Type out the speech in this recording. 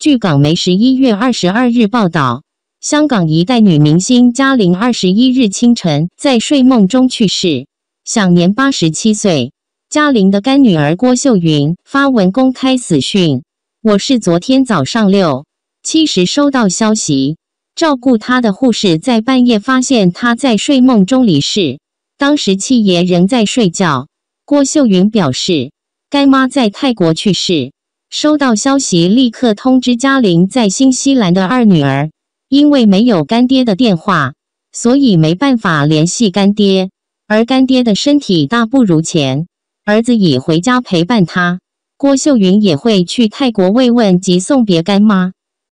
据港媒十一月二十二日报道，香港一代女明星嘉玲二十一日清晨在睡梦中去世，享年八十七岁。嘉玲的干女儿郭秀云发文公开死讯：“我是昨天早上六七时收到消息，照顾她的护士在半夜发现她在睡梦中离世，当时七爷仍在睡觉。”郭秀云表示，干妈在泰国去世。收到消息，立刻通知嘉玲在新西兰的二女儿。因为没有干爹的电话，所以没办法联系干爹。而干爹的身体大不如前，儿子已回家陪伴他。郭秀云也会去泰国慰问及送别干妈。